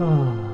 Ah.